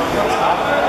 Obrigado.